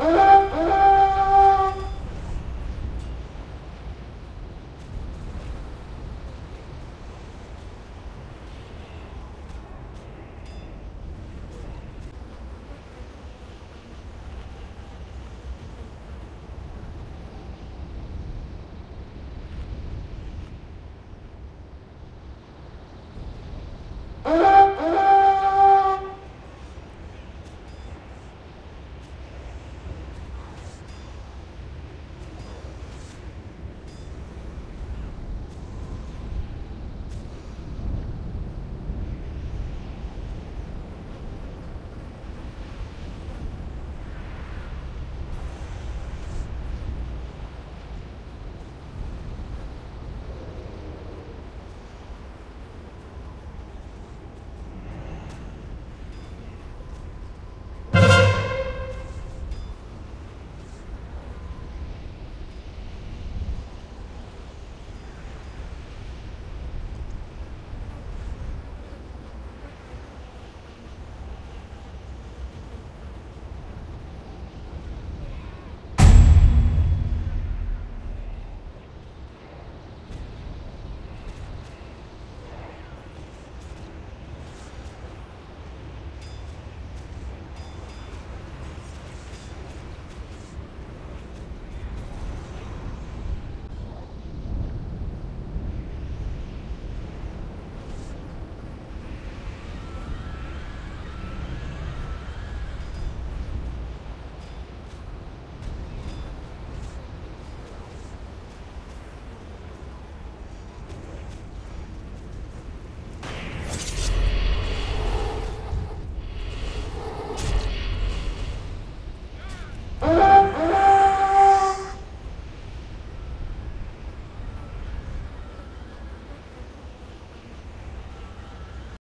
Bye.